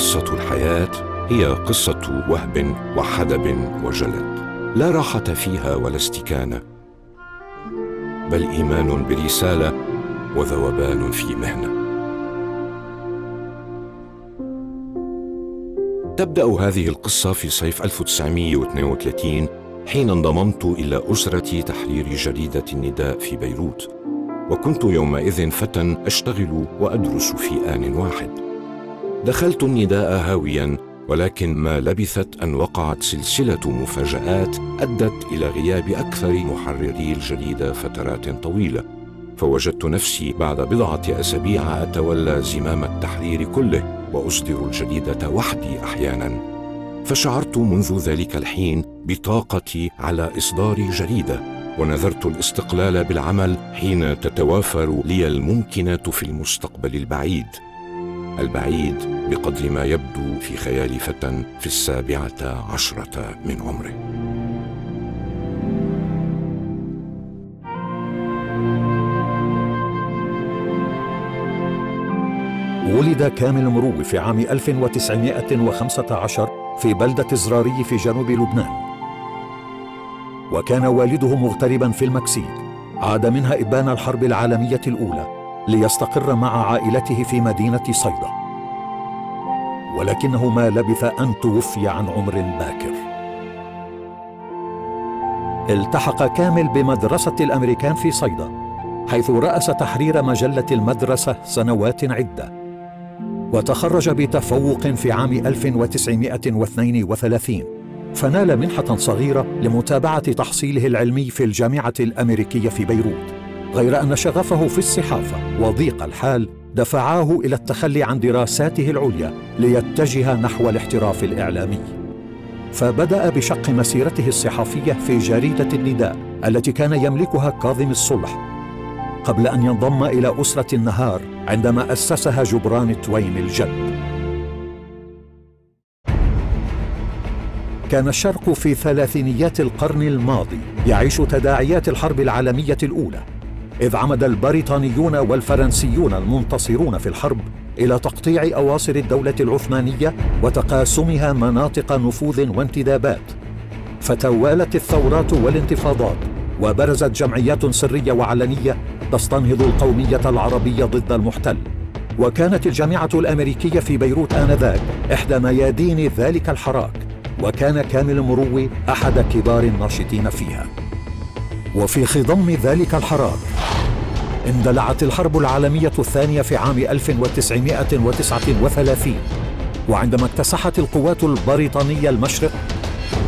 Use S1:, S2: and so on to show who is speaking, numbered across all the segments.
S1: قصة الحياة هي قصة وهب وحدب وجلد. لا راحة فيها ولا استكانة بل إيمان برسالة وذوبان في مهنة. تبدأ هذه القصة في صيف 1932 حين انضممت إلى أسرة تحرير جريدة النداء في بيروت وكنت يومئذ فتى أشتغل وأدرس في آن واحد. دخلت النداء هاويا ولكن ما لبثت أن وقعت سلسلة مفاجآت أدت إلى غياب أكثر محرري الجريده فترات طويلة. فوجدت نفسي بعد بضعة أسابيع أتولى زمام التحرير كله وأصدر الجريده وحدي أحيانا. فشعرت منذ ذلك الحين بطاقتي على إصدار جريده ونذرت الاستقلال بالعمل حين تتوافر لي الممكنات في المستقبل البعيد. البعيد بقدر ما يبدو في خيال فتى في السابعة عشرة من عمره.
S2: ولد كامل مروي في عام 1915 في بلدة زراري في جنوب لبنان. وكان والده مغتربا في المكسيك. عاد منها إبان الحرب العالمية الأولى. ليستقر مع عائلته في مدينة صيدا. ولكنه ما لبث أن توفي عن عمر باكر. التحق كامل بمدرسة الأمريكان في صيدا حيث رأس تحرير مجلة المدرسة سنوات عدة. وتخرج بتفوق في عام 1932 فنال منحة صغيرة لمتابعة تحصيله العلمي في الجامعة الأمريكية في بيروت. غير أن شغفه في الصحافة وضيق الحال دفعاه إلى التخلي عن دراساته العليا ليتجه نحو الاحتراف الإعلامي. فبدأ بشق مسيرته الصحفية في جريدة النداء التي كان يملكها كاظم الصلح. قبل أن ينضم إلى أسرة النهار عندما أسسها جبران توين الجد. كان الشرق في ثلاثينيات القرن الماضي يعيش تداعيات الحرب العالمية الأولى إذ عمد البريطانيون والفرنسيون المنتصرون في الحرب إلى تقطيع أواصر الدولة العثمانية وتقاسمها مناطق نفوذ وانتدابات. فتوالت الثورات والانتفاضات وبرزت جمعيات سرية وعلنية تستنهض القومية العربية ضد المحتل. وكانت الجامعة الأمريكية في بيروت آنذاك إحدى ميادين ذلك الحراك وكان كامل مروي أحد كبار الناشطين فيها. وفي خضم ذلك الحراك اندلعت الحرب العالمية الثانية في عام 1939 وعندما اكتسحت القوات البريطانية المشرق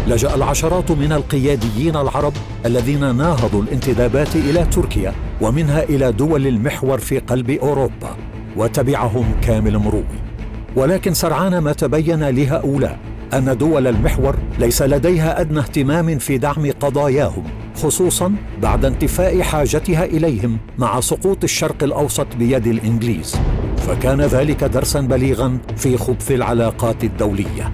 S2: لجأ العشرات من القياديين العرب الذين ناهضوا الانتدابات إلى تركيا ومنها إلى دول المحور في قلب أوروبا وتبعهم كامل مروي. ولكن سرعان ما تبين لهؤلاء أن دول المحور ليس لديها أدنى اهتمام في دعم قضاياهم. خصوصا بعد انتفاء حاجتها إليهم مع سقوط الشرق الأوسط بيد الإنجليز. فكان ذلك درسا بليغا في خبث العلاقات الدولية.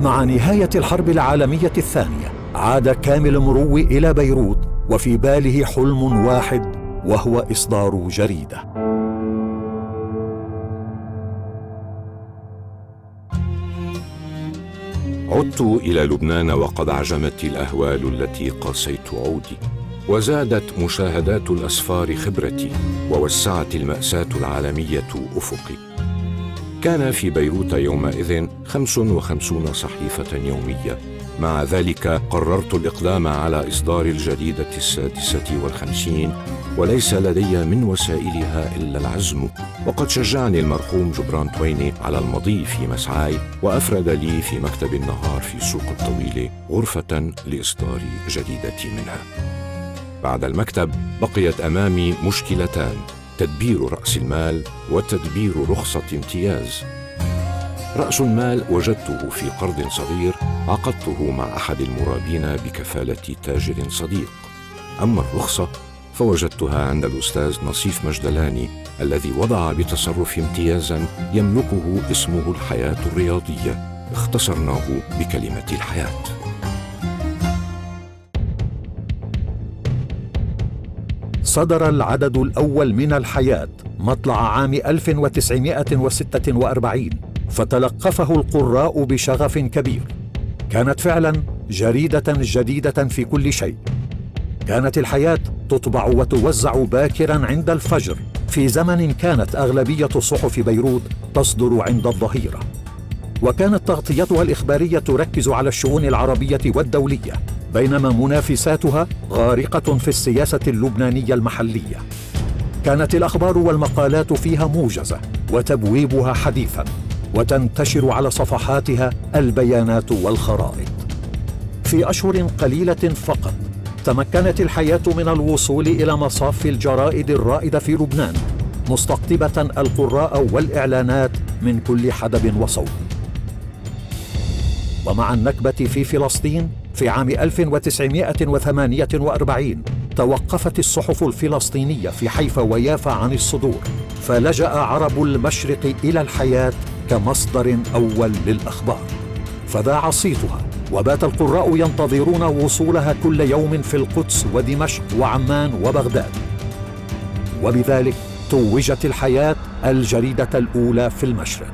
S2: مع نهاية الحرب العالمية الثانية عاد كامل مروي إلى بيروت وفي باله حلم واحد وهو إصدار جريدة.
S1: عدت إلى لبنان وقد عجمت الأهوال التي قاسيت عودي وزادت مشاهدات الأسفار خبرتي ووسعت المأساة العالمية أفقي. كان في بيروت يومئذ خمس وخمسون صحيفة يومية. مع ذلك قررت الإقدام على إصدار الجريده السادسة والخمسين وليس لدي من وسائلها إلا العزم. وقد شجعني المرحوم جبران تويني على المضي في مسعاي وأفرد لي في مكتب النهار في سوق الطويله غرفة لإصدار جريدتي منها. بعد المكتب بقيت أمامي مشكلتان تدبير رأس المال وتدبير رخصة امتياز. رأس المال وجدته في قرض صغير عقدته مع أحد المرابين بكفالة تاجر صديق. أما الرخصة فوجدتها عند الأستاذ نصيف مجدلاني الذي وضع بتصرف امتيازا يملكه اسمه الحياة الرياضية. اختصرناه بكلمة الحياة.
S2: صدر العدد الأول من الحياة مطلع عام 1946 فتلقفه القراء بشغف كبير. كانت فعلا جريدة جديدة في كل شيء. كانت الحياة تطبع وتوزع باكرا عند الفجر. في زمن كانت أغلبية صحف بيروت تصدر عند الظهيرة. وكانت تغطيتها الإخبارية تركز على الشؤون العربية والدولية بينما منافساتها غارقة في السياسة اللبنانية المحلية. كانت الأخبار والمقالات فيها موجزة وتبويبها حديثا وتنتشر على صفحاتها البيانات والخرائط. في أشهر قليلة فقط تمكنت الحياة من الوصول إلى مصاف الجرائد الرائدة في لبنان مستقطبة القراء والإعلانات من كل حدب وصوب ومع النكبة في فلسطين في عام 1948 توقفت الصحف الفلسطينية في حيفا ويافا عن الصدور فلجأ عرب المشرق إلى الحياة كمصدر أول للأخبار فذاع صيتها وبات القراء ينتظرون وصولها كل يوم في القدس ودمشق وعمان وبغداد. وبذلك توجت الحياة الجريدة الأولى في المشرق.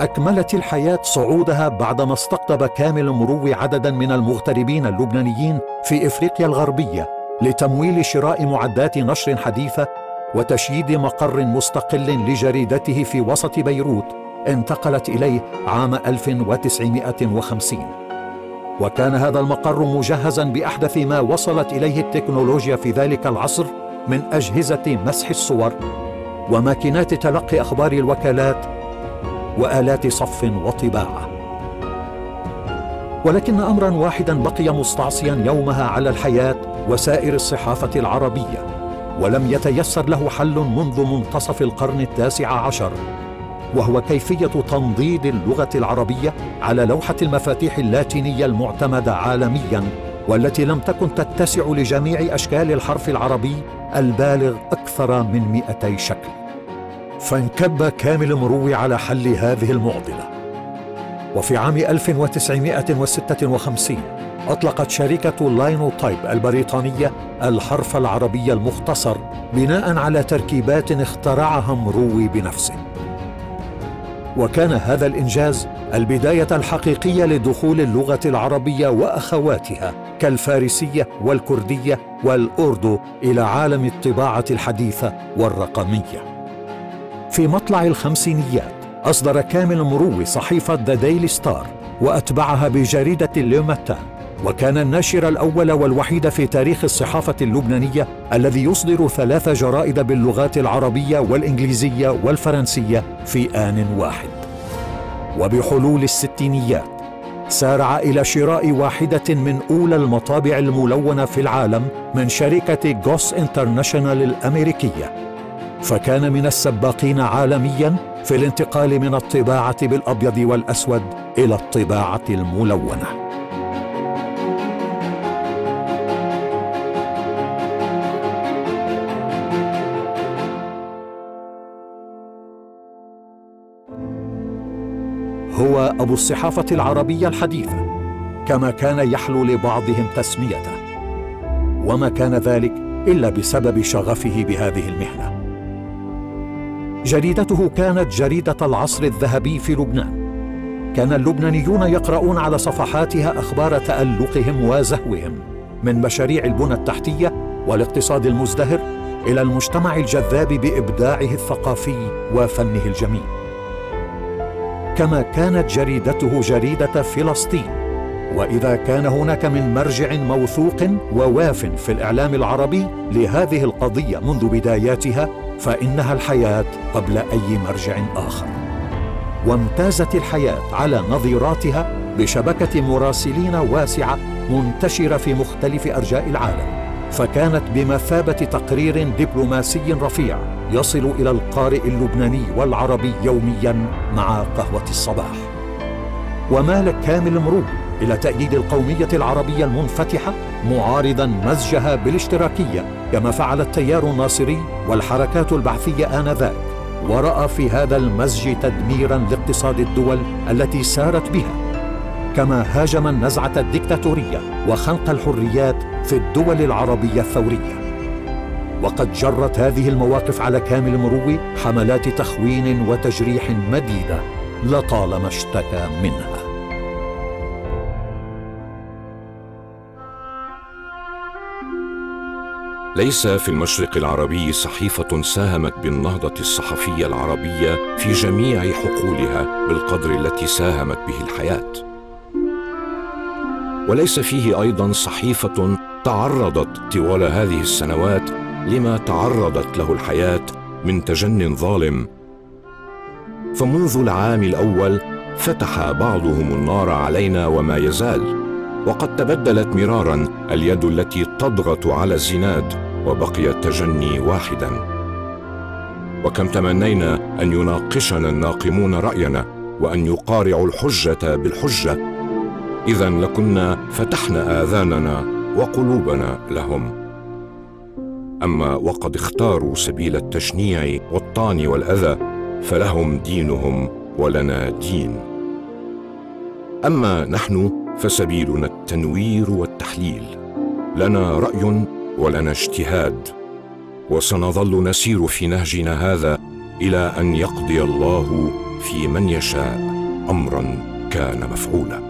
S2: أكملت الحياة صعودها بعدما استقطب كامل مروي عددا من المغتربين اللبنانيين في إفريقيا الغربية لتمويل شراء معدات نشر حديثة وتشييد مقر مستقل لجريدته في وسط بيروت انتقلت إليه عام 1950 وكان هذا المقر مجهزا بأحدث ما وصلت إليه التكنولوجيا في ذلك العصر من أجهزة مسح الصور وماكينات تلقي أخبار الوكالات وآلات صف وطباعة. ولكن امرا واحدا بقي مستعصيا يومها على الحياة وسائر الصحافة العربية ولم يتيسر له حل منذ منتصف القرن التاسع عشر. وهو كيفية تنضيد اللغة العربية على لوحة المفاتيح اللاتينية المعتمدة عالميا والتي لم تكن تتسع لجميع أشكال الحرف العربي البالغ أكثر من مئتي شكل. فانكب كامل مروي على حل هذه المعضلة. وفي عام 1956 أطلقت شركة Linotype البريطانية الحرف العربي المختصر بناء على تركيبات اخترعها مروي بنفسه. وكان هذا الإنجاز البداية الحقيقية لدخول اللغة العربية وأخواتها كالفارسية والكردية والأردو إلى عالم الطباعة الحديثة والرقمية. في مطلع الخمسينيات أصدر كامل مروي صحيفة The Daily Star وأتبعها بجريدة Le Matin وكان الناشر الأول والوحيد في تاريخ الصحافة اللبنانية الذي يصدر ثلاث جرائد باللغات العربية والإنجليزية والفرنسية في آن واحد. وبحلول الستينيات سارع إلى شراء واحدة من أولى المطابع الملونة في العالم من شركة Goss International الأمريكية. فكان من السباقين عالميا في الانتقال من الطباعة بالأبيض والأسود إلى الطباعة الملونة. هو أبو الصحافة العربية الحديثه كما كان يحلو لبعضهم تسميته. وما كان ذلك إلا بسبب شغفه بهذه المهنة. جريدته كانت جريدة العصر الذهبي في لبنان. كان اللبنانيون يقرؤون على صفحاتها أخبار تألقهم وزهوهم من مشاريع البنى التحتية والاقتصاد المزدهر إلى المجتمع الجذاب بإبداعه الثقافي وفنه الجميل. كما كانت جريدته جريدة فلسطين. وإذا كان هناك من مرجع موثوق وواف في الإعلام العربي لهذه القضية منذ بداياتها فإنها الحياة قبل أي مرجع آخر. وامتازت الحياة على نظيراتها بشبكة مراسلين واسعة منتشرة في مختلف أرجاء العالم. فكانت بمثابة تقرير دبلوماسي رفيع يصل إلى القارئ اللبناني والعربي يوميا مع قهوة الصباح. ومال كامل مرود إلى تأييد القومية العربية المنفتحة معارضا مزجها بالاشتراكية كما فعل التيار الناصري والحركات البعثية آنذاك. ورأى في هذا المزج تدميرا لاقتصاد الدول التي سارت بها. كما هاجم النزعة الدكتاتورية وخنق الحريات في الدول العربية الثورية وقد جرت هذه المواقف على كامل مروي حملات تخوين وتجريح مديدة لطالما اشتكى منها
S1: ليس في المشرق العربي صحيفة ساهمت بالنهضة الصحفية العربية في جميع حقولها بالقدر التي ساهمت به الحياة. وليس فيه أيضا صحيفة تعرضت طوال هذه السنوات لما تعرضت له الحياة من تجن ظالم. فمنذ العام الأول فتح بعضهم النار علينا وما يزال. وقد تبدلت مرارا اليد التي تضغط على الزناد وبقي التجني واحدا وكم تمنينا أن يناقشنا الناقمون رأينا وأن يقارعوا الحجة بالحجة اذا لكنا فتحنا آذاننا وقلوبنا لهم. أما وقد اختاروا سبيل التشنيع والطعن والأذى فلهم دينهم ولنا دين. أما نحن فسبيلنا التنوير والتحليل. لنا رأي ولنا اجتهاد. وسنظل نسير في نهجنا هذا إلى أن يقضي الله في من يشاء امرا كان مفعولا.